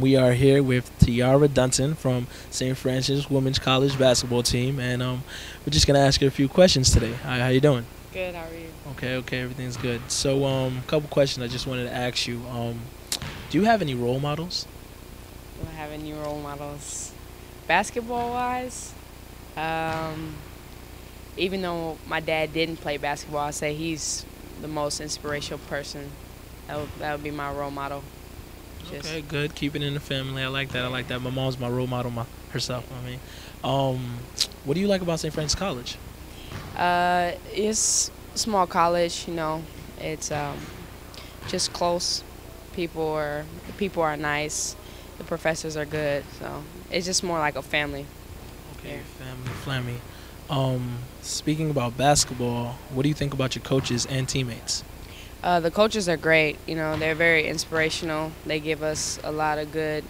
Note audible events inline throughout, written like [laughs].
We are here with Tiara Dunson from St. Francis Women's College basketball team, and um, we're just gonna ask her a few questions today. Hi, how you doing? Good. How are you? Okay, okay, everything's good. So, um, a couple questions I just wanted to ask you. Um, do you have any role models? Do I have any role models? Basketball wise, um, even though my dad didn't play basketball, I say he's the most inspirational person. That would, that would be my role model. Just- Okay, good. Keep it in the family. I like that. I like that. My mom's my role model my, herself. I mean, um, what do you like about St. Francis College? Uh, it's a small college, you know. It's um, just close. People are people are nice. The professors are good. So it's just more like a family. Okay, family, Flammy. Um, speaking about basketball, what do you think about your coaches and teammates? Uh, the coaches are great. You know, they're very inspirational. They give us a lot of good,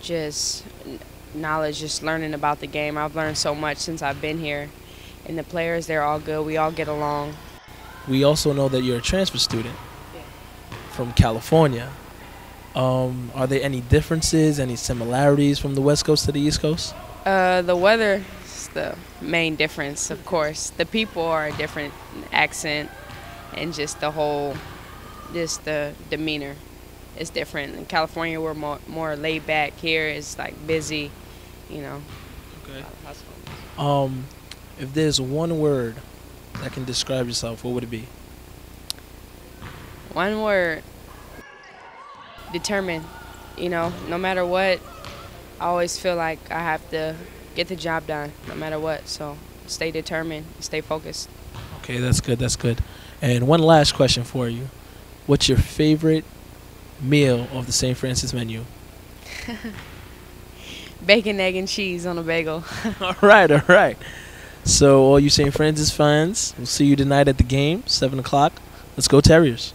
just knowledge, just learning about the game. I've learned so much since I've been here. And the players, they're all good. We all get along. We also know that you're a transfer student from California. Um, are there any differences, any similarities from the West Coast to the East Coast? Uh, the weather is the main difference, of course. The people are a different accent, and just the whole, just the demeanor is different. In California, we're more, more laid back. Here, it's like busy, you know. Okay. a lot of hustle. Um, if there's one word that can describe yourself, what would it be? One word. Determined. You know, no matter what, I always feel like I have to get the job done, no matter what. So stay determined, stay focused. Okay, that's good. That's good. And one last question for you: What's your favorite meal of the St. Francis menu? [laughs] Bacon, egg, and cheese on a bagel. [laughs] all right, all right. So, all you St. Francis fans, we'll see you tonight at the game, seven o'clock. Let's go Terriers.